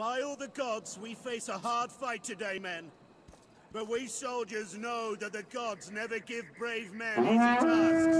By all the gods, we face a hard fight today, men. But we soldiers know that the gods never give brave men easy tasks.